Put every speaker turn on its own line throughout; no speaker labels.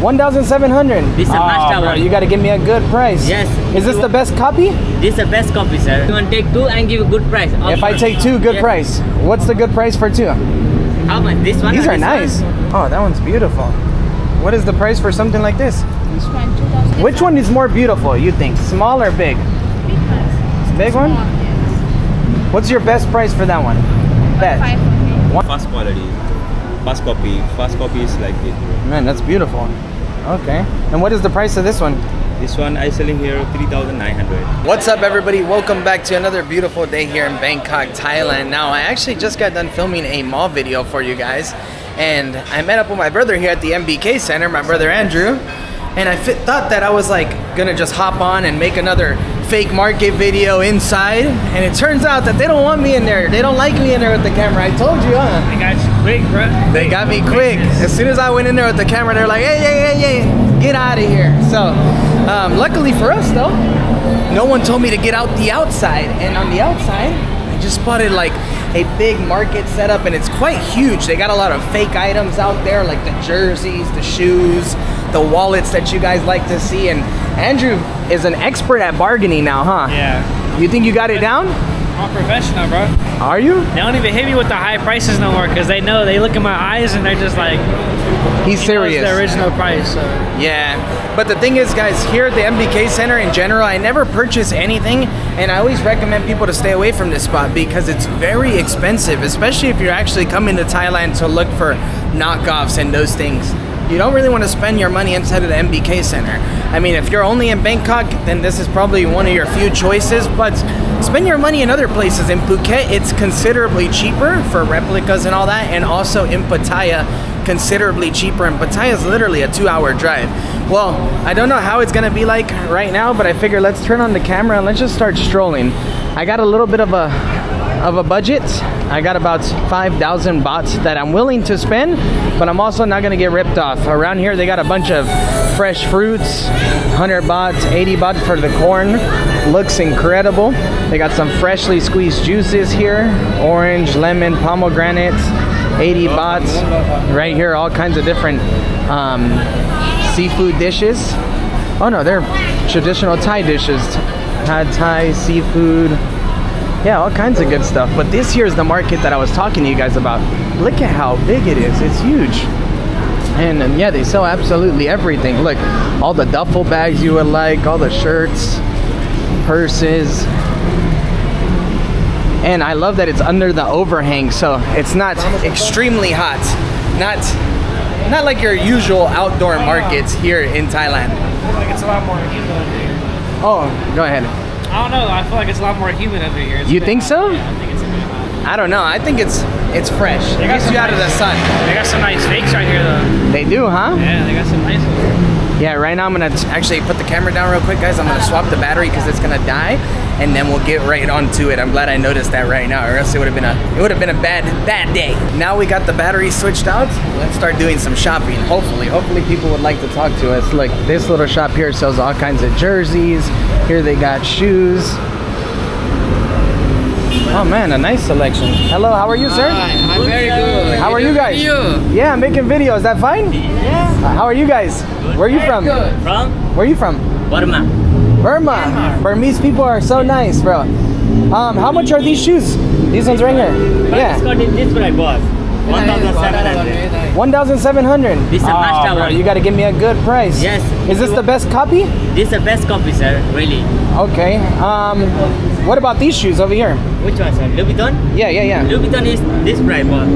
1,700.
This is a ah, master
bro,
one.
you got to give me a good price.
Yes.
Is this the best copy?
This is the best copy, sir. You want to take two and give a good price.
If I take two, good
Yes.
price. What's the good price for two?
How much? This one?
These are
this
nice.
One?
Oh, that one's beautiful. What is the price for something like this?
This one, 2000.
Which one is more beautiful, you think? Small or big?
Big one.
Big one?
Small, yes.
What's your best price for that one? Best.
Five okay.
fast quality fast copy fast copy is like it.
Man, that's beautiful. Okay. And what is the price of this one?
this one i selling here 3900
What's up, everybody? Welcome back to another beautiful day here in Bangkok, Thailand. Now, I actually just got done filming a mall video for you guys, and I met up with my brother here at the MBK Center, my brother Andrew, and I fi- thought that I was like gonna just hop on and make another fake market video inside, and it turns out that they don't want me in there. They don't like me in there with the camera. I told you, huh?
I got you quick, bro.
They got me quick. As soon as I went in there with the camera, they're like, hey, hey, hey, hey, get out of here. So, um, luckily for us, though, no one told me to get out the outside. And on the outside, I just spotted like a big market setup, and it's quite huge. They got a lot of fake items out there, like the jerseys, the shoes, the wallets that you guys like to see. And Andrew is an expert at bargaining now, huh?
Yeah.
You think you got it down?
I'm a professional, bro.
Are you?
They don't even hit me with the high prices no more because they know they look in my eyes and they're just like,
He's
"He
serious.
the original price. So
Yeah, but the thing is, guys, here at the MBK Center in general, I never purchase anything, and I always recommend people to stay away from this spot because it's very expensive, especially if you're actually coming to Thailand to look for knockoffs and those things. You don't really want to spend your money inside of the MBK Center. I mean, if you're only in Bangkok, then this is probably one of your few choices, but spend your money in other places. In Phuket, it's considerably cheaper for replicas and all that, and also in Pattaya, considerably cheaper and Pattaya is literally a two hour drive. Well, I don't know how it's gonna be like right now, but I figure let's turn on the camera and let's just start strolling. I got a little bit of a of a budget. I got about 5,000 bahts that I'm willing to spend, but I'm also not gonna get ripped off. Around here, they got a bunch of fresh fruits, 100 baht, 80 baht for the corn. Looks incredible. They got some freshly squeezed juices here orange, lemon, pomegranate, 80 baht. Right here, all kinds of different um, seafood dishes. Oh no, they're traditional Thai dishes. Pad Thai, seafood, yeah, all kinds of good stuff. But this here is the market that I was talking to you guys about. Look at how big it is. It's huge. And, and yeah, they sell absolutely everything. Look, all the duffel bags you would like, all the shirts, purses. And I love that it's under the overhang, so it's not extremely hot. Not not like your usual outdoor markets here in Thailand.
I feel like it's a lot more humid over here.
Oh, go ahead.
I don't know. I feel like it's a lot more humid over here. It's
You think
hot.
so?
Yeah, I think it's a bit hot.
I don't know. I think it's it's fresh. It
got
you out of the sun.
They got some nice fakes right here, though.
They do, huh?
Yeah, they got some nice ones.
Yeah, right now I'm gonna actually put the camera down real quick, guys. I'm gonna swap the battery because it's gonna die, and then we'll get right onto it. I'm glad I noticed that right now, or else it would have been a it would have been a bad bad day. Now we got the battery switched out. Let's start doing some shopping. Hopefully, hopefully people would like to talk to us. Look, this little shop here sells all kinds of jerseys. Here they got shoes. Oh man, a nice selection. Hello, how are you, sir?
Hi, I'm very good.
How are you guys? Yeah, I'm making videos. Is that fine? Yeah. Uh, how are you guys? Where are you from?
From?
Where are you from?
Burma.
Burma. Burma. Burmese people are so nice, bro. Um, how much are these shoes? These ones right here. Yeah.
This
one I bought. 1,700. 1,700?
This is a ah,
master
oh,
You gotta give me a good price.
Yes.
Is this the best copy?
This is the best copy, sir, really.
Okay. Um, what about these shoes over here?
Which one, sir? Louis Vuitton?
Yeah, yeah, yeah.
Louis Vuitton is this price,
one.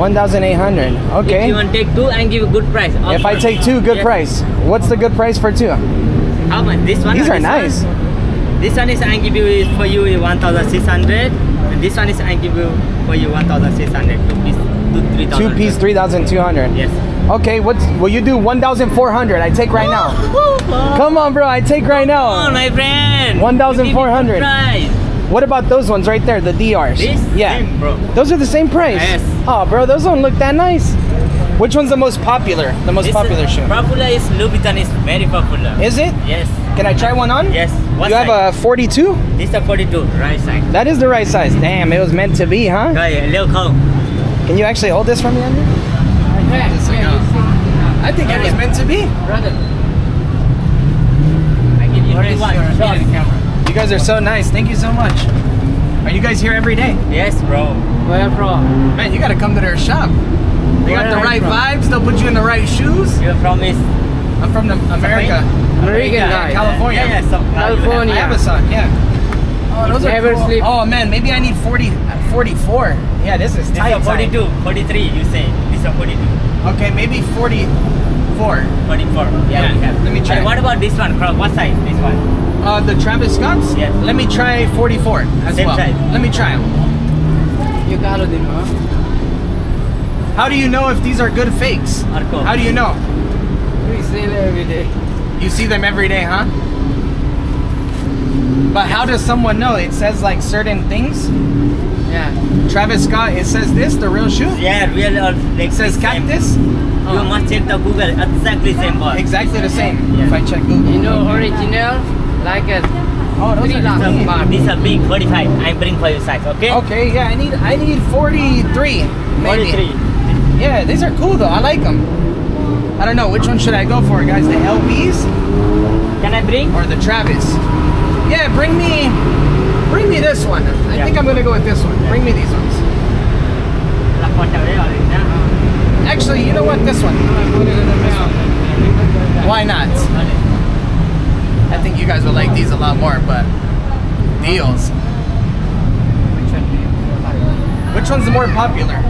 1,800. Okay.
If you want to take two and give a good price.
If I take two, good
yes.
price. What's the good price for two?
How much? This one?
These are nice.
One? This one is I give you for you 1,600. And this one is I give you for you 1,600. Two piece, two, 3,000.
Two piece, three thousand two hundred.
Yes.
Okay, what's will you do one thousand four hundred? I take right now. Come on, bro. I take right
Come on,
now.
my friend.
1,400.
Give me good price.
What about those ones right there, the DRs?
This?
Yeah.
Same, bro.
Those are the same price.
Yes.
Oh, bro, those don't look that nice. Which one's the most popular? The most
This
popular
is,
shoe?
Popular is Louis Vuitton is very popular.
Is it?
Yes.
Can I try one on?
Yes. What
You have a 42?
This is a 42, right side.
That is the right size. Damn, it was meant to be, huh?
Rồi, liêu không?
Can you actually hold this for me, Andrew? Just like, I think it was meant to be.
Brother. I give you
What is
one
your
shot.
camera?
You guys are so nice. Thank you so much. Are you guys here every day?
Yes, bro.
Where from?
Man, you gotta come to their shop. They got the right
from?
vibes. They'll put you in the right shoes.
You're from East
I'm from the America,
American
Yeah,
guy.
California.
Yeah, yeah, so now
California.
I have a son. Yeah. Oh, those are cool.
sleep.
Oh man, maybe I need 40, uh, 44. Yeah, this is
This
tight.
is 42, 43, you say. This is 42.
Okay, maybe 44.
44. Yeah,
Yeah,
we have.
let me try.
And what about this one, Croc? What size? This one?
Uh, the Travis Scotts.
Yes.
Let me try 44 as
Same
well.
size.
Let me try them.
You got it, huh?
How do you know if these are good fakes?
Arco.
How do you know?
We sell every day.
You see them every day, huh? But how does someone know? It says like certain things.
Yeah.
Travis Scott, it says this, the real shoe.
Yeah, real or like
It says
same.
cactus.
You oh. must check the Google. Exactly the same word.
Exactly the same.
Yeah.
If I check Google.
You know original like a
Oh, those
Three
are
lakh.
clean.
Mark.
These are big 45. I'm bring for you size, okay?
Okay, yeah, I need I need 43 maybe.
43.
Yeah, these are cool though. I like them. I don't know which one should I go for, guys. The LVs
Can I bring?
or the Travis? Yeah, bring me bring me this one. I
Yeah.
think I'm gonna go with this one. Bring me these ones.
La cuenta de original.
Actually, you know what? This one. Why not? I think you guys will like these a lot more, but deals. Which one's the more popular?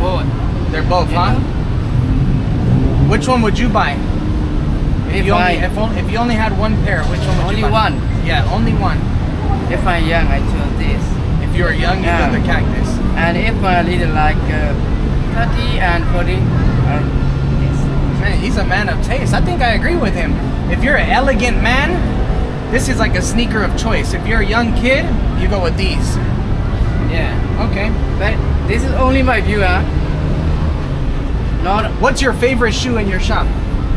both.
They're both, huh? Which one would you buy? If
If
you only
I
if, only if you only had one pair, which one would
Only
you buy?
one.
Yeah, only one.
if I'm young, I choose this.
If you're young, you
Yeah.
the cactus.
And if I'm a little like uh, 30 and 40, uh, this.
Man, he's a man of taste. I think I agree with him. If you're an elegant man, this is like a sneaker of choice. If you're a young kid, you go with these. Yeah. Okay.
But this is only my view, huh? Not,
What's your favorite shoe in your shop?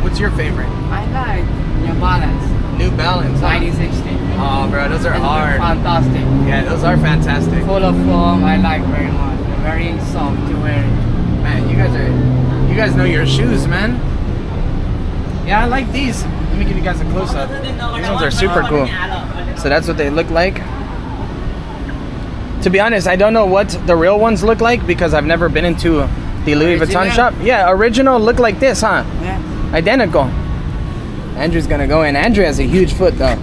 What's your favorite?
I like New Balance,
New Balance. huh?
1960.
Oh, bro, those are
It's
hard.
Fantastic.
Yeah, those are fantastic.
Full of foam, I like very much. Very soft to wear.
Man, you guys are, you guys know your shoes, man. Yeah, I like these. Let me give you guys a close up. These ones are super cool. So that's what they look like. To be honest, I don't know what the real ones look like because I've never been into the Louis Vuitton shop. Yeah, original look like this, huh?
Yeah.
Identical. Andrew's gonna go in. Andrew has a huge foot though.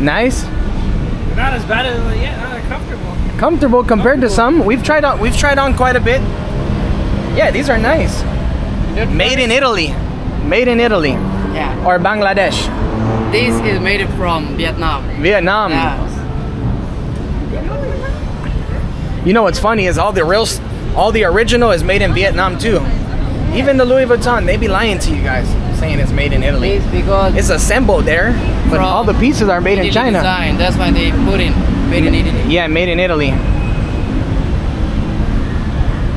Nice.
Not as bad as yeah, that comfortable.
comfortable compared to some. We've tried on we've tried on quite a bit. Yeah, these are nice. Made in Italy. Made in Italy
Yeah.
or Bangladesh.
This is made from Vietnam.
Vietnam.
Yes.
You know what's funny is all the real all the original is made in Vietnam too. Even the Louis Vuitton, they be lying to you guys saying it's made in Italy.
This because
It's assembled there, but all the pieces are made in China.
Design. That's why they put in made in Italy.
Yeah, made in Italy.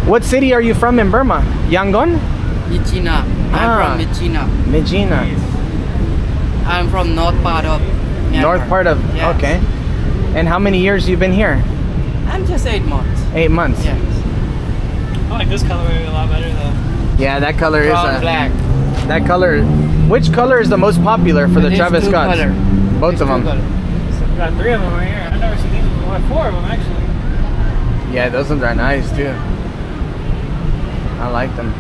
What city are you from in Burma? Yangon?
Myitkyina. I'm
Ah.
from Myitkyina.
Medina.
I'm from north part of Myanmar.
North part of
Yes.
okay. And how many years you been here?
I'm just eight months.
Eight months.
Yeah.
I like this color colorway a lot better though.
Yeah, that color is
Brown
uh,
black.
that color. Which color is the most popular for the
There's
Travis
two
Scotts?
color.
Both
There's
of
two
them.
color.
We got three of them right here. I've never seen these before. Four of them actually.
Yeah, those ones are nice too. I like them.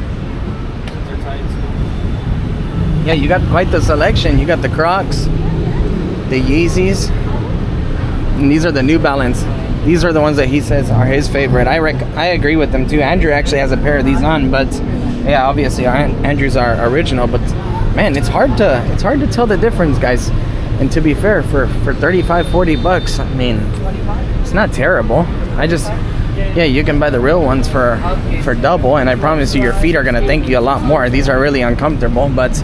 Yeah, you got quite the selection. You got the Crocs, the Yeezys, and these are the New Balance. These are the ones that he says are his favorite. I rec- I agree with them too. Andrew actually has a pair of these on, but yeah, obviously Andrews are original. But man, it's hard to it's hard to tell the difference, guys. And to be fair, for for 35, 40 bucks, I mean, it's not terrible. I just yeah, you can buy the real ones for for double, and I promise you, your feet are gonna thank you a lot more. These are really uncomfortable, but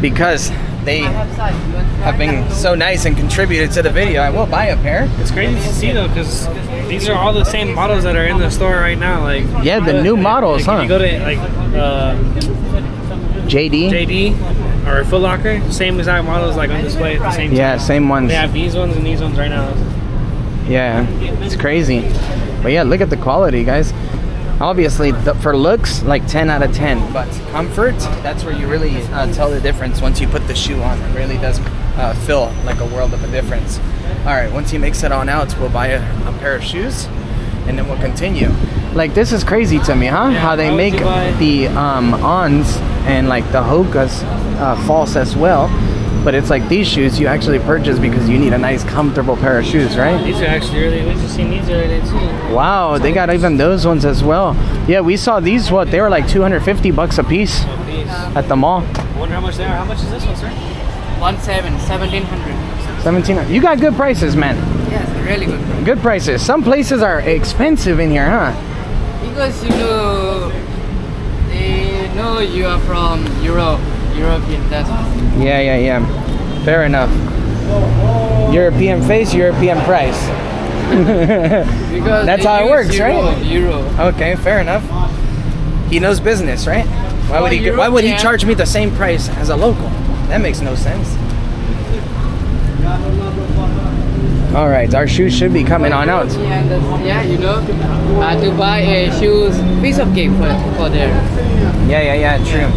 because they
have size. You want to try?
have been so nice and contributed to the video, I will buy a pair.
It's crazy to see though, because these are all the same models that are in the store right now. Like
Yeah, the new models,
like,
huh?
You go to like uh,
JD.
JD or Foot Locker, same exact models like on display at the same
Yeah,
time.
same ones.
They have these ones and these ones right now.
Yeah, it's crazy. But yeah, look at the quality, guys. Obviously, the, for looks, like 10 out of 10. But comfort, that's where you really uh, tell the difference once you put the shoe on. It really does uh, feel like a world of a difference. All right, once he makes it on out, we'll buy a, a pair of shoes and then we'll continue. Like, this is crazy to me, huh? How they
How
make the um, ons and like the hokas uh, false as well. But it's like these shoes you actually purchase because you need a nice, comfortable pair of shoes, right?
These are actually really. We just seen these the other day too.
Wow, they got even those ones as well. Yeah, we saw these. What they were like 250 bucks a piece
Oh, please.
at the mall.
I Wonder how much they are. How much is this one, sir?
One seven, 1700.
17. You got good prices, man.
Yes, really good. price.
Good prices. Some places are expensive in here, huh?
Because you know, they know you are from Europe, European. That's.
Yeah, yeah, yeah. Fair enough. European face, European price.
Because
That's how it works,
Euro,
right?
Euro.
Okay, fair enough. He knows business, right? Why would
Well,
he? Why would he charge me the same price as a local? That makes no sense. All right, our shoes should be coming on out.
Yeah, yeah, you know, uh, to buy a shoes, piece of cake for for there.
Yeah, yeah, yeah. True.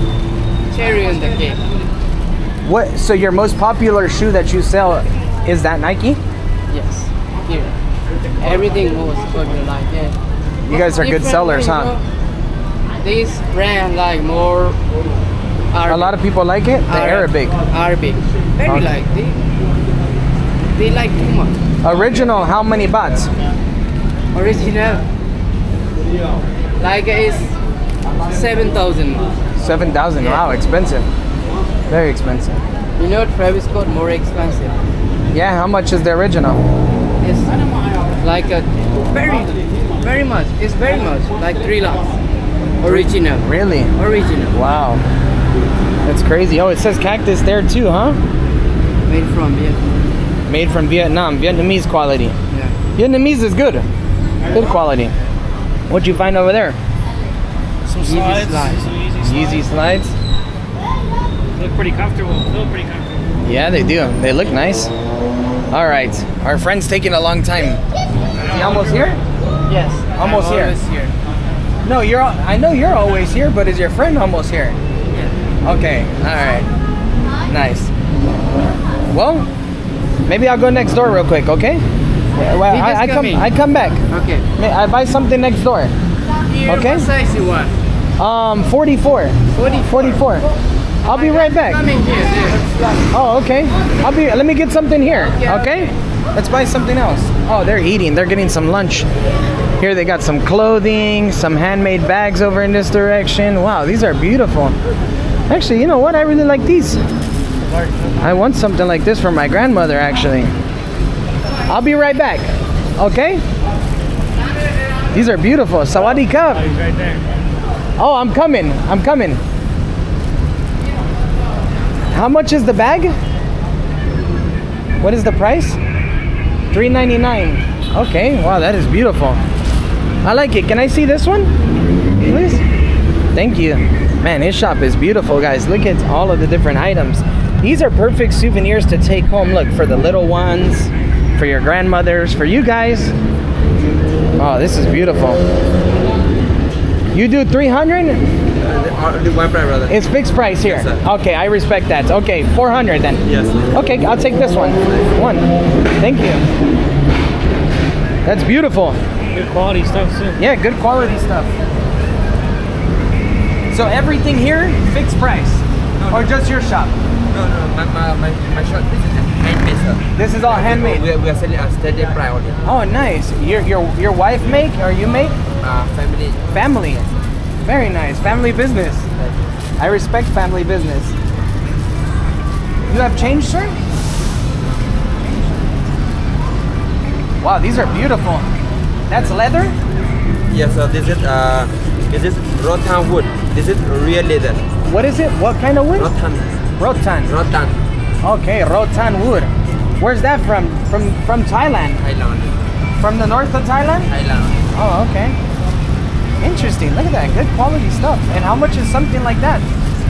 Cherry on the cake.
What? So your most popular shoe that you sell is that Nike?
Yes, here. Everything was popular like yeah.
You guys are good sellers, huh?
This brand like more. Arabic.
A lot of people like it. The Arabic.
Arabic. Very
Okay.
like they. They like too much.
Original. How many bahts?
Original. Like it's seven thousand.
Seven thousand.
Yeah.
Wow, expensive. Very expensive.
You know Travis Scott more expensive.
Yeah. How much is the original?
It's like a very, very much. It's very much like three lakhs. Original.
Really?
Original.
Wow. That's crazy. Oh, it says cactus there too, huh?
Made from Vietnam.
Made from Vietnam. Vietnamese quality.
Yeah.
Vietnamese is good. Good quality. What'd you find over there?
Some
Yeezy
slides.
slides.
Some
Yeezy slides.
Look pretty comfortable. Feel pretty comfortable.
Yeah, they do. They look nice. All right. Our friend's taking a long time. He almost here?
Yes.
Almost
I'm
here.
always here.
No, you're. I know you're always here, but is your friend almost here?
Yeah.
Okay. All right. Nice. Well, maybe I'll go next door real quick. Okay. Well, I, I come. I come back.
Okay.
I buy something next door.
Here,
Okay.
What you want?
Um, 44.
44.
44. I'll be right back. Oh, okay. I'll be. Let me get something here. Okay. Let's buy something else. Oh, they're eating. They're getting some lunch. Here they got some clothing, some handmade bags over in this direction. Wow, these are beautiful. Actually, you know what? I really like these. I want something like this for my grandmother. Actually. I'll be right back. Okay. These are beautiful. Sawadee Cup. Oh, I'm coming. I'm coming. How much is the bag? What is the price? $3.99. Okay, wow, that is beautiful. I like it. Can I see this one? Please? Thank you. Man, his shop is beautiful, guys. Look at all of the different items. These are perfect souvenirs to take home. Look, for the little ones, for your grandmothers, for you guys. Oh, this is beautiful. You do 300?
Uh, uh, Only one price, brother.
It's fixed price here.
Yes, sir.
okay, I respect that. Okay, 400 then.
Yes.
Okay, I'll take this one. One. Thank you. That's beautiful.
Good quality stuff too.
Yeah, good quality stuff. So everything here, fixed price? Or just your shop?
No, no, my, my, my, my shop, this is handmade, sir.
This is all handmade.
We are, we are selling a steady price only.
Oh, nice. Your your your wife make or you make?
Uh, family.
Family. Very nice. Family business. I respect family business. You have change, sir? Wow, these are beautiful. That's leather?
Yes, sir. This is uh, this is rotan wood. This is real leather.
What is it? What kind of wood?
Rotan,
Rotan.
rotan,
Okay, rotan wood. Where's that from? From from Thailand.
Thailand,
From the north of Thailand?
Thailand.
Oh, okay. Interesting. Look at that. Good quality stuff. And how much is something like that?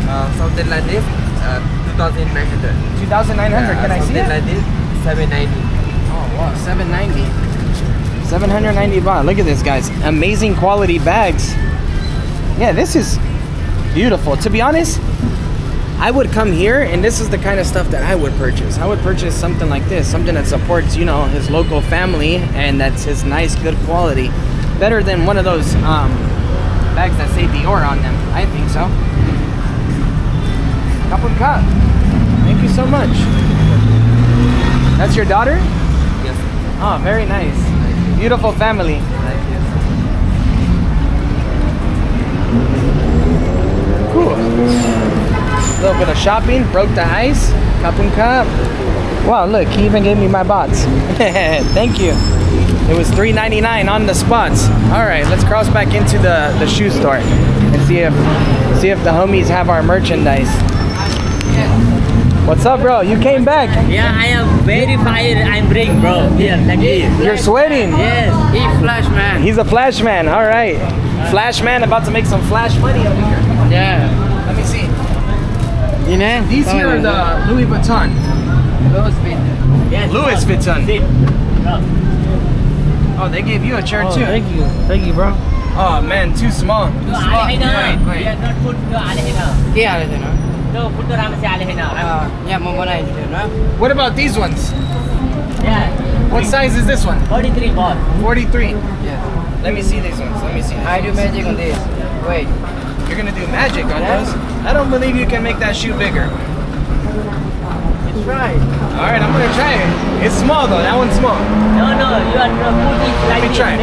Uh, something like this, uh, 2,900.
2,900. Can I see it?
something like this, 790.
Oh, wow. 790. 790 baht. Look at this, guys. Amazing quality bags. Yeah, this is beautiful. To be honest, I would come here and this is the kind of stuff that I would purchase. I would purchase something like this, something that supports, you know, his local family and that's his nice, good quality. Better than one of those um, bags that say Dior on them. I think so. Cup and cup. Thank you so much. That's your daughter?
Yes.
Oh, very nice. Beautiful family. Cool. A little bit of shopping, broke the ice, cup and cup. Wow, look, he even gave me my bots. Thank you. It was $3.99 on the spots. All right, let's cross back into the, the shoe store and see if see if the homies have our merchandise. What's up, bro? You came back.
Yeah, I am very fired. I'm bring, bro. Here, like this.
You're sweating.
Yes.
He flash man.
He's a flash man. All right. Flash man about to make some flash money over here.
Yeah.
Let me see.
You know?
These here are the Louis Vuitton. Louis Vuitton.
Louis Vuitton.
Oh, they gave you a chair oh, too.
Thank you. Thank you, bro.
Oh man, too small.
Too small.
Yeah, not put
the. Yeah.
No, put the.
Ah, yeah.
What about these ones?
Yeah.
What size is this one?
43 ball.
43.
Yeah.
Let me see these ones. Let me see.
I do magic on this. Wait.
You're gonna do magic on those. I don't believe you can make that shoe bigger.
It's right.
All right, I'm gonna try it. It's small though. That one's small.
No, no, you are not putting
Let me try.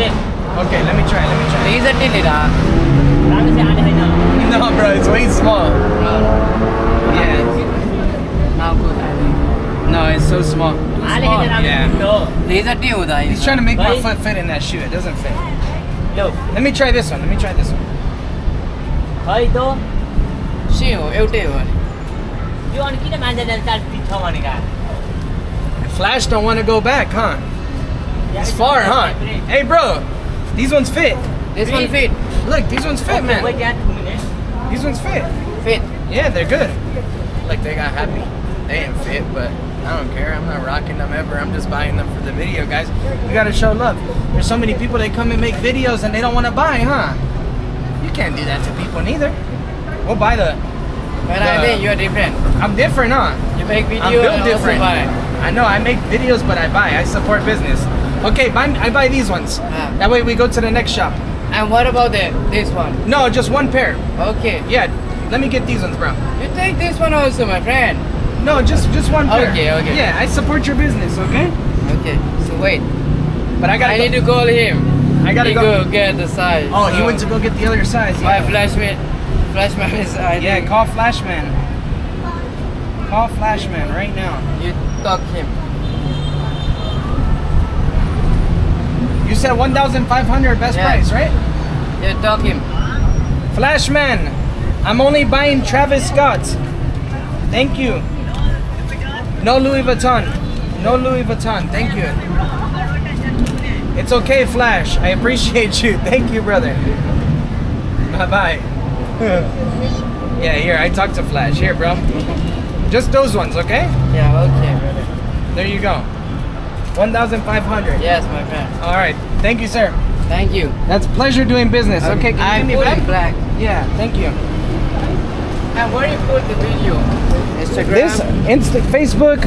Okay, let me try. Let me try.
These are
tilida.
No, bro, it's way small. No. Yeah.
Now good.
No, it's so small.
small.
Yeah.
These are tilida.
He's trying to make my foot fit in that shoe. It doesn't fit.
No.
Let me try this one. Let me try this one.
खै त
Same हो एउटै हो नि
यो अनि किन मान्छेले चाल पिछ भनेका
Flash don't want to go back, huh? It's far, huh? Hey, bro, these ones fit.
This one fit.
Look, these ones fit, man.
Wait, yeah, two minutes.
These ones fit.
Fit.
Yeah, they're good. Like they got happy. They ain't fit, but I don't care. I'm not rocking them ever. I'm just buying them for the video, guys. We gotta show love. There's so many people they come and make videos and they don't want to buy, huh? Can't do that to people neither. We'll buy the.
But
The-
I mean, you're different.
I'm different, huh?
You make video
I'm built different.
buy.
I know. I make videos, but I buy. I support business. Okay, buy, I buy these ones.
Ah.
That way we go to the next shop.
And what about the, this one?
No, just one pair.
Okay.
Yeah, let me get these ones, bro.
You take this one also, my friend.
No, just just one pair.
Okay, okay.
Yeah, I support your business. Okay.
Okay. So wait.
But I gotta.
I
go-
need to call him.
I gotta go.
go get the size.
Oh, he went to go get the other size.
My
Yeah,
flashman. Flashman is. I
yeah
think
call Flashman. Call Flashman right now.
You talk him.
You said 1,500 best
Yeah.
price, right?
You talk him.
Flashman, I'm only buying Travis Scott. Thank you. No Louis Vuitton. No Louis Vuitton. Thank you. It's okay, Flash. I appreciate you. Thank you, brother. Bye bye. yeah, here, I talked to Flash. Here, bro. Just those ones, okay?
Yeah. Okay, brother.
There you go. 1,500.
Yes, my friend.
All right. Thank you, sir.
Thank you.
That's pleasure doing business. Okay, can you give me back?
black.
Yeah, thank you.
And where you put the video? Instagram.
This Insta, Facebook,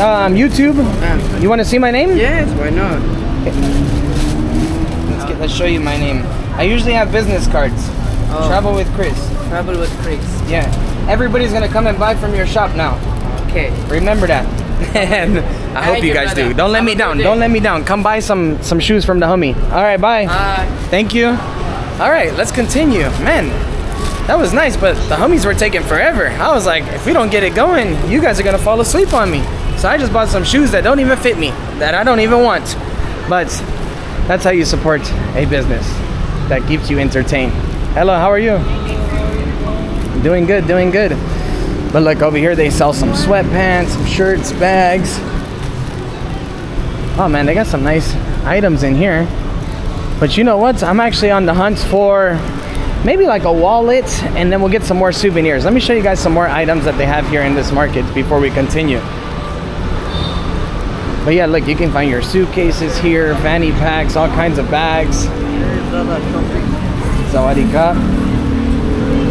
um, YouTube.
Ah.
You want to see my name?
Yes. Why not?
Let's get. Let's show you my name. I usually have business cards.
Oh.
Travel with Chris.
Travel with Chris.
Yeah. Everybody's gonna come and buy from your shop now.
Okay.
Remember that. and I hope
Thank
you guys do. Don't let
Have
me down. Don't let me down. Come buy some some shoes from the homie. All right, bye.
Bye.
Thank you. All right, let's continue. Man, that was nice, but the homies were taking forever. I was like, if we don't get it going, you guys are gonna fall asleep on me. So I just bought some shoes that don't even fit me, that I don't even want. But that's how you support a business that keeps you entertained. Hello, how are you? Doing good, doing good. But look over here, they sell some sweatpants, some shirts, bags. Oh man, they got some nice items in here. But you know what? I'm actually on the hunt for maybe like a wallet and then we'll get some more souvenirs. Let me show you guys some more items that they have here in this market before we continue. But yeah, look, you can find your suitcases here, fanny packs, all kinds of bags. Sawadee Cup.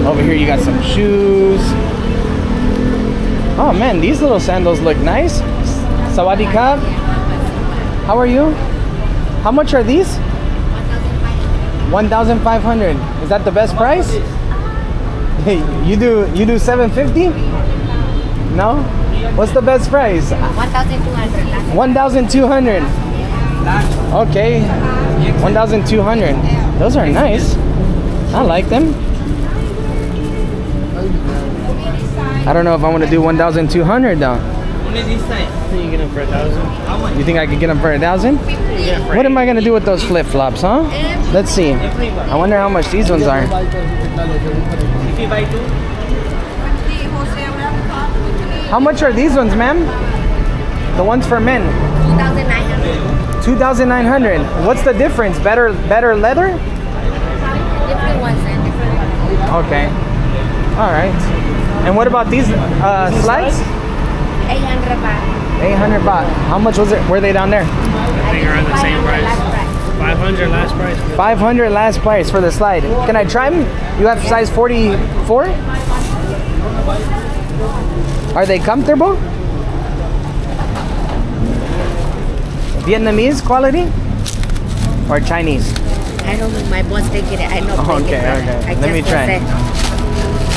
Over here you got some shoes. Oh man, these little sandals look nice. Sawadee Cup. How are you? How much are these? 1,500. Is that the best price? Hey, you do you do 750? No? What's the best price?
1,200.
1,200. Okay. 1,200. Those are nice. I like them. I don't know if I want to do 1,200 though.
You
think I could get them for a thousand? What am I gonna do with those flip flops, huh? Let's see. I wonder how much these ones are.
If you buy two,
How much are these ones, ma'am? The ones for men.
2,900.
2,900. What's the difference? Better, better leather?
Different ones and different ones.
Okay. All right. And what about these uh, slides?
800 baht.
800 baht. How much was it? Were they down there?
I think around the same price.
price.
500 last price.
500 last price for the slide. Can I try them? You have size 44? Are they comfortable? Vietnamese quality or Chinese?
I don't know. My boss take it. I know.
Oh,
take it,
okay,
but
okay.
I
Let me
just
try.
said-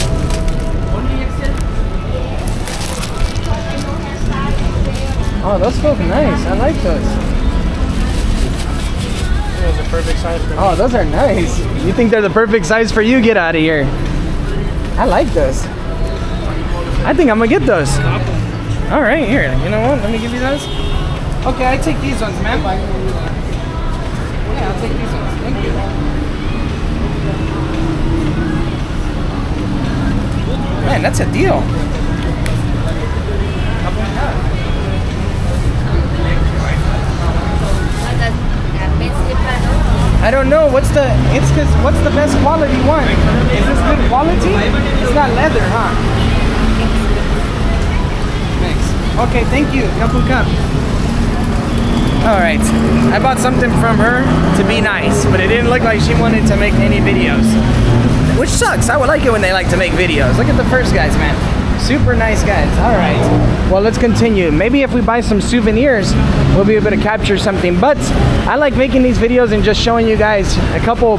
Oh, those look nice. I like those.
Those are perfect size for me.
Oh, those are nice. You think they're the perfect size for you? Get out of here. I like those. I think I'm gonna get those. All right, here. You know what? Let me give you those. Okay, I take these ones, man. Yeah, I'll take these ones. Thank you. Man, that's a deal.
What does that mean, slipper, no?
I don't know. What's the? It's cause what's the best quality one? Is this good quality? It's not leather, huh? Okay, thank you. Kapu cup. All right. I bought something from her to be nice, but it didn't look like she wanted to make any videos. Which sucks. I would like it when they like to make videos. Look at the first guys, man. Super nice guys. All right. Well, let's continue. Maybe if we buy some souvenirs, we'll be able to capture something. But I like making these videos and just showing you guys a couple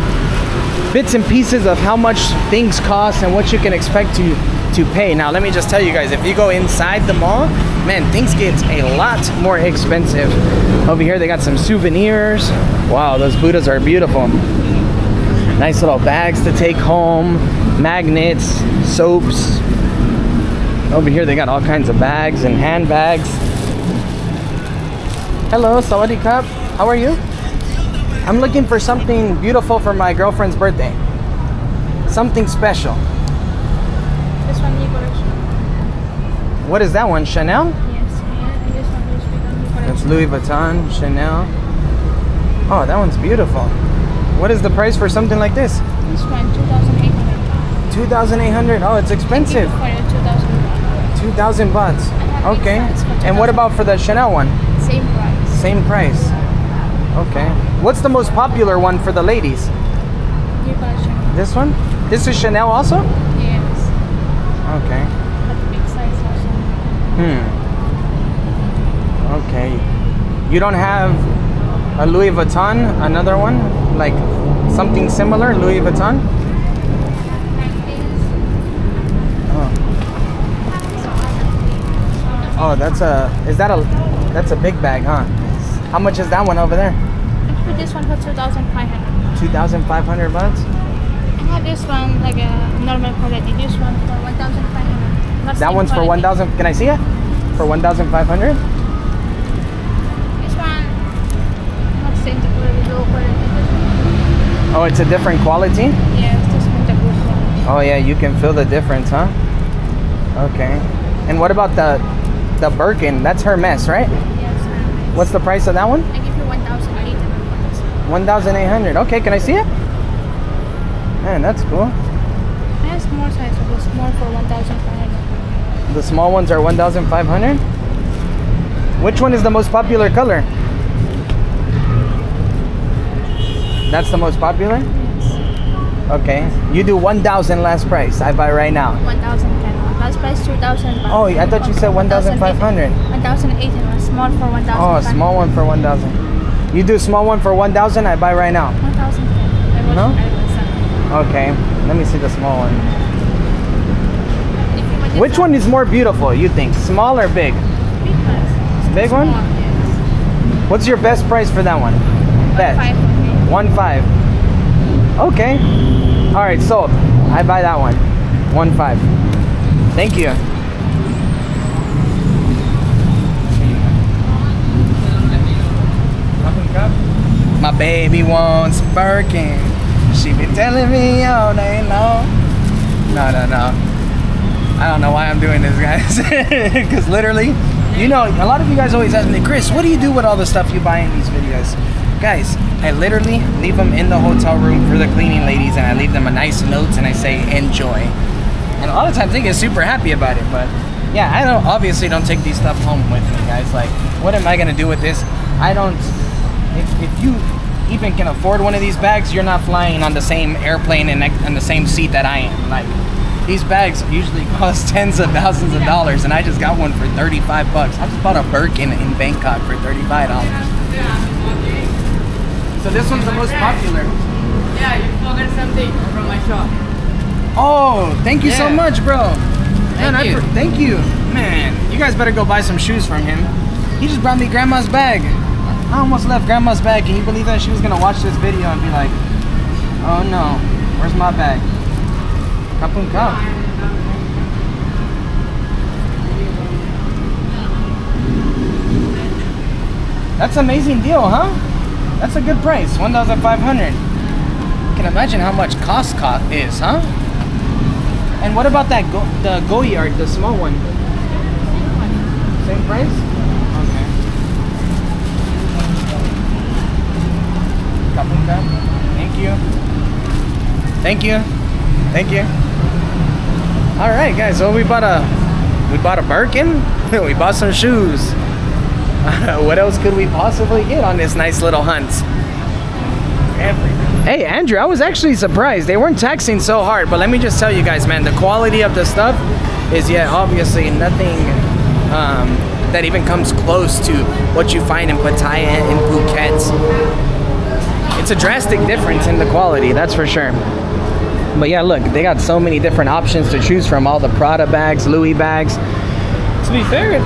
bits and pieces of how much things cost and what you can expect to to pay. Now, let me just tell you guys, if you go inside the mall, man, things get a lot more expensive. Over here, they got some souvenirs. Wow, those Buddhas are beautiful. Nice little bags to take home, magnets, soaps. Over here, they got all kinds of bags and handbags. Hello, Sawadee Cup. How are you? I'm looking for something beautiful for my girlfriend's birthday. Something special.
This one new collection.
What is that one? Chanel?
Yes, and this one is with a.
That's Louis Vuitton, Chanel. Oh, that one's beautiful. What is the price for something like this?
This one 2,800.
2,800. Oh, it's expensive.
For you 2,000.
2,000 bahts. Okay.
big size for
And what about for the Chanel one?
Same price.
Same price. Okay. What's the most popular one for the ladies? This one? This is Chanel also?
Yes.
Okay.
But big size also.
Hmm. Okay. You don't have a Louis Vuitton, another one? Like something similar, Louis Vuitton? Oh. Oh, that's a is that a that's a big bag, huh? How much is that one over there?
For this one for 2,500.
2,500 bucks?
I have this one like a normal quality. This one for 1,500.
That one's for 1,000. Can I see it? For 1,500?
This one not same quality, low quality. This one.
Oh, it's a different quality?
One the good quality.
Oh yeah, you can feel the difference, huh? Okay. And what about the the Birkin? That's Hermes, right?
Yes.
What's the price of that one?
I give you 1,800 for this one.
1,800. Okay, can I see it? Man, that's cool.
I have small size of this, more for 1,500.
The small ones are 1,500. Which one is the most popular color? That's the most popular? Okay. You do 1,000 last price. I buy right now.
1,010. Last price 2,000.
Oh, I thought you said 1,500.
1,018 was small for 1,000.
Oh, small one for 1,000. You do small one for 1,000, I buy right now.
1,010.
No? Okay. Let me see the small one.
If you want
Which one is more beautiful, you think? Small or big?
Big one.
Big one?
Yes.
What's your best price for that one? Best.
Five.
One five. Okay. All right, sold. I buy that one. One five. Thank you. My baby wants Birkin. She been telling me all day long. No, no, no. I don't know why I'm doing this, guys. Because literally, you know, a lot of you guys always ask me, Chris, what do you do with all the stuff you buy in these videos? Guys, I literally leave them in the hotel room for the cleaning ladies and I leave them a nice note and I say, enjoy. And a lot of times they get super happy about it, but yeah, I don't obviously don't take these stuff home with me, guys. Like, what am I gonna do with this? I don't. If, if you even can afford one of these bags, you're not flying on the same airplane and on the same seat that I am. Like, these bags usually cost tens of thousands of dollars, and I just got one for 35 bucks. I just bought a Birkin in Bangkok for 35 dollars. So this one's the most popular.
Yeah, you forgot something from my shop.
Oh, thank you so much, bro. Man, I
you.
thank you. Man, you guys better go buy some shoes from him. He just brought me grandma's bag. I almost left grandma's bag. Can you believe that she was gonna watch this video and be like, "Oh no, where's my bag?" Kapun kap. That's amazing deal, huh? That's a good price, 1,500. Can imagine how much cost co- is, huh? And what about that go- the Goyard, the small one? Same price? Okay. Kapun. Thank you. Thank you. Thank you. All right, guys. So we bought a we bought a Birkin. we bought some shoes. what else could we possibly get on this nice little hunt? Hey, Andrew, I was actually surprised. They weren't taxing so hard, but let me just tell you guys, man, the quality of the stuff is yet obviously nothing um, that even comes close to what you find in Pattaya and Phuket. It's a drastic difference in the quality, that's for sure. But yeah, look, they got so many different options to choose from. All the Prada bags, Louis bags. To be fair,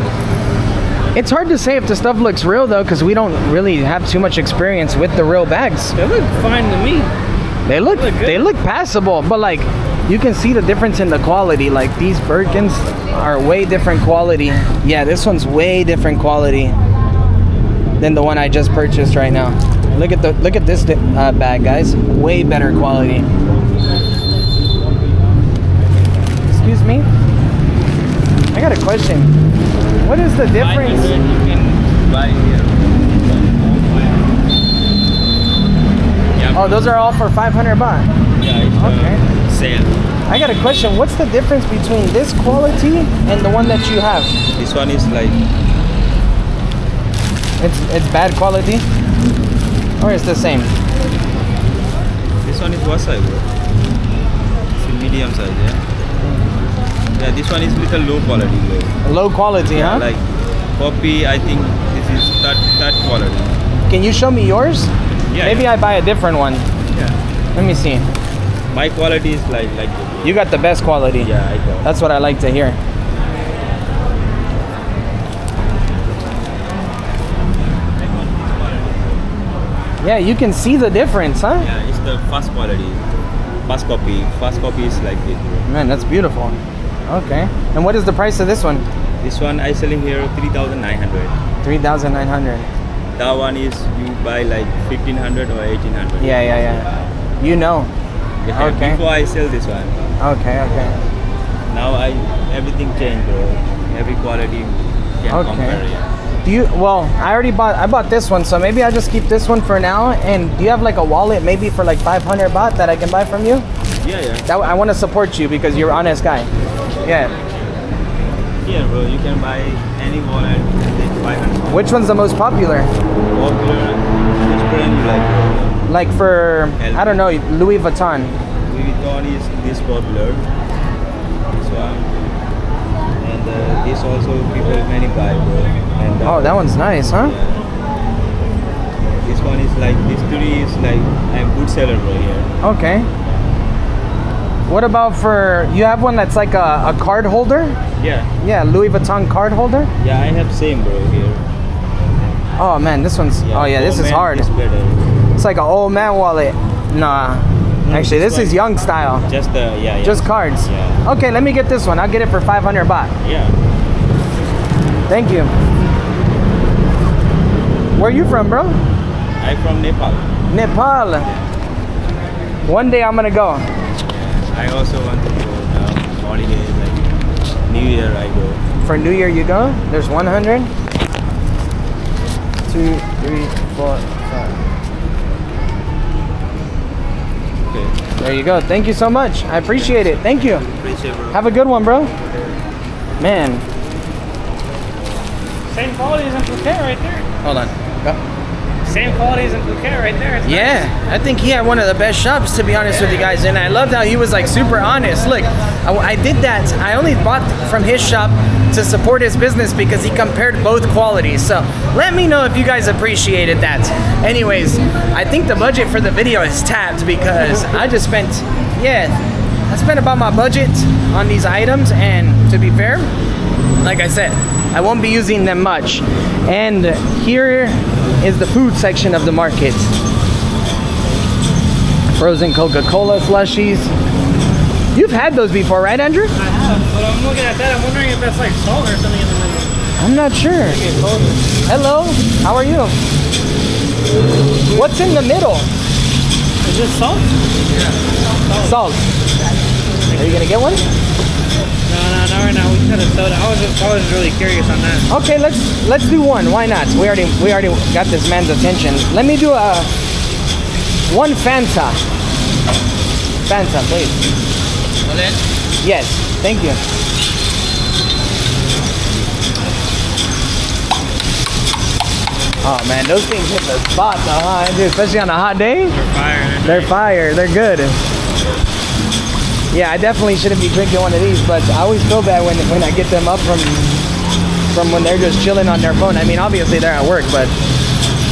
it's hard to say if the stuff looks real though, because we don't really have too much experience with the real bags.
They look fine to me.
They look
Look good.
they look passable, but like you can see the difference in the quality. Like these Birkins are way different quality. Yeah, this one's way different quality than the one I just purchased right now. Look at the look at this uh, bag, guys. Way better quality. Excuse me. I got a question. What is the difference?
You can buy here. Yeah,
Oh, those are all for 500 baht.
yeah,
Okay.
sale.
I got a question. What's the difference between this quality and the one that you have?
This one is like
It's it's bad quality, or it's the same.
this one is what size? Bro? It's a medium size, yeah. Yeah, this one is little low quality. Low.
Low quality,
Yeah,
huh?
like copy. I think this is that that quality.
Can you show me yours?
Yeah.
Maybe I buy a different one.
Yeah.
Let me see.
My quality is like like. this.
You got the best quality.
Yeah, I got.
That's what I like to hear. Yeah, you can see the difference, huh?
Yeah, it's the first quality. First copy. Fast copy is like this. Bro.
Man, that's beautiful. Okay. And what is the price of this one?
This one I selling here three thousand nine hundred.
3,900.
That one is you buy like fifteen hundred or eighteen hundred.
Yeah, yeah, yeah. You know.
Yeah,
Okay.
Before I sell this one,
Okay, okay.
now I everything changed, bro. Every quality can
Okay.
compare. Yeah.
Do you? Well, I already bought. I bought this one, so maybe I just keep this one for now. And do you have like a wallet, maybe for like 500 baht that I can buy from you?
Yeah, yeah.
That I want to support you because you're an honest guy. Yeah.
yeah bro, you can buy any wallet. 500.
Which one's the most popular?
Popular. Which brand you like? bro?
Like for I don't know Louis Vuitton.
Louis Vuitton is this popular. This one. And uh, this also people many buy, bro.
Oh, that one's nice, huh?
This one is like this three is like I'm good seller bro here.
Okay. What about for you have one that's like a, a card holder?
Yeah.
Yeah, Louis Vuitton card holder.
Yeah, I have same bro here.
Oh man, this one's oh yeah, this is hard.
It's.
It's like an old man wallet. Nah. Actually,
this
this is young style.
Just the yeah, yeah.
Just cards.
Yeah.
Okay, let me get this one. I'll get it for 500 baht.
Yeah.
Thank you. Where you from, bro?
I'm from Nepal.
Nepal. One day I'm gonna go.
I also want to go now. Holiday like New Year I go.
For New Year you go? There's 100. Two, three, four, five.
Okay.
There you go. Thank you so much. I appreciate it. Thank you.
Appreciate bro.
Have a good one, bro. Man.
Same quality as in Phuket right there.
Hold on.
Same quality as in Phuket right there. It's
Yeah, I think he had one of the best shops to be honest with you guys, and I loved how he was like super honest. Look, I, I did that. I only bought from his shop to support his business because he compared both qualities. So let me know if you guys appreciated that. Anyways, I think the budget for the video is tapped because I just spent, yeah, I spent about my budget on these items, and to be fair, like I said, I won't be using them much. And here is the food section of the market. Frozen Coca-Cola slushies. You've had those before, right, Andrew?
I have, but I'm looking at that. I'm wondering if that's like salt or something in the middle.
I'm not sure. Hello, how are you? What's in the middle?
Is this salt? Yeah.
Salt. Are you gonna get one?
No, no, not right now. We got a soda. I was just, I was really curious on that.
Okay, let's let's do one. Why not? We already we already got this man's attention. Let me do a one Fanta. Fanta, please. Yes, thank you. Oh man, those things hit the spot huh? Especially on a hot day.
They're fire.
They're fire. They're good. Yeah, I definitely shouldn't be drinking one of these, but I always feel bad when when I get them up from from when they're just chilling on their phone. I mean, obviously they're at work, but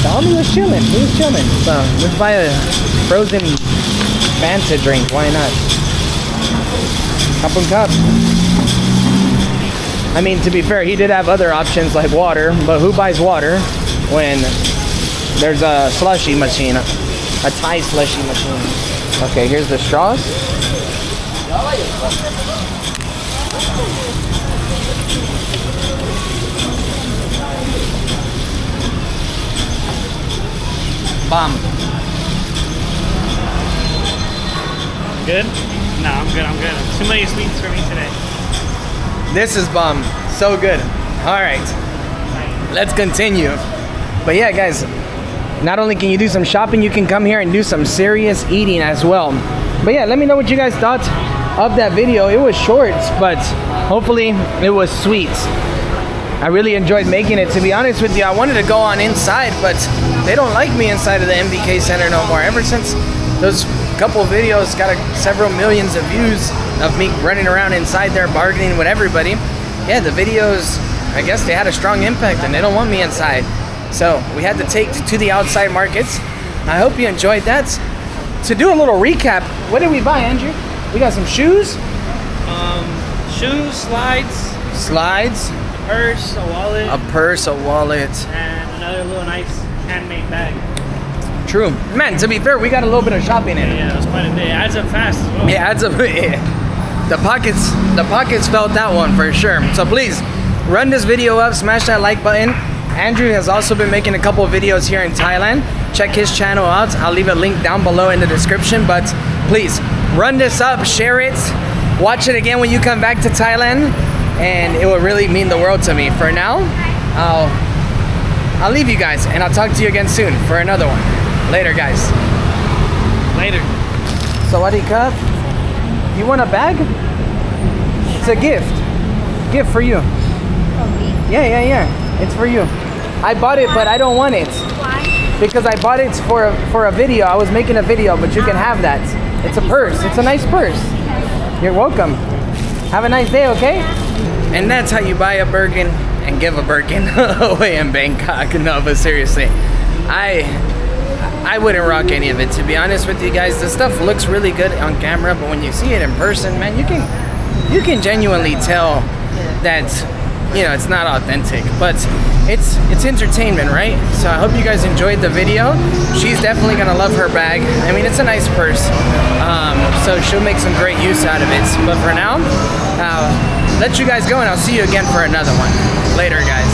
the homie was chilling. He was chilling. So let's buy a frozen Fanta drink. Why not? Cup and cup. I mean, to be fair, he did have other options like water, but who buys water when there's a slushy machine, a Thai slushy machine? Okay, here's the straws. Bomb.
Good? No, I'm good. I'm good. Too many sweets for me today.
This is bomb. So good. All right. Let's continue. But yeah, guys, not only can you do some shopping, you can come here and do some serious eating as well. But yeah, let me know what you guys thought of that video. It was short, but hopefully it was sweet. I really enjoyed making it. To be honest with you, I wanted to go on inside, but they don't like me inside of the MBK Center no more. Ever since those couple videos got a, several millions of views of me running around inside there bargaining with everybody, yeah, the videos, I guess they had a strong impact and they don't want me inside. So we had to take to the outside markets. I hope you enjoyed that. To do a little recap, what did we buy, Andrew? We got some shoes,
Um, shoes, slides,
slides, A
purse, a wallet,
a purse, a wallet.
and another little nice handmade bag.
True. Man, to be fair, we got a little bit of shopping in.
Yeah, that was quite a bit. It adds up fast as well.
It adds up. Yeah. The pockets, the pockets felt that one for sure. So please, run this video up, smash that like button. Andrew has also been making a couple of videos here in Thailand. Check his channel out. I'll leave a link down below in the description. But please, run this up, share it, watch it again when you come back to Thailand, and it will really mean the world to me. For now, I'll I'll leave you guys, and I'll talk to you again soon for another one. Later, guys.
Later.
Sawadee Cup. You want a bag? It's a gift. Gift for you. Yeah, yeah, yeah. It's for you. I bought it, but I don't want it
Why?
because I bought it for for a video. I was making a video, but you can have that. It's a purse. It's a nice purse. You're welcome. Have a nice day, okay? And that's how you buy a Birkin and give a Birkin away in Bangkok. No, but seriously, I I wouldn't rock any of it to be honest with you guys. The stuff looks really good on camera, but when you see it in person, man, you can you can genuinely tell that you know it's not authentic. But it's it's entertainment, right? So I hope you guys enjoyed the video. She's definitely gonna love her bag. I mean, it's a nice purse, um, so she'll make some great use out of it. But for now, uh, let you guys go, and I'll see you again for another one later, guys.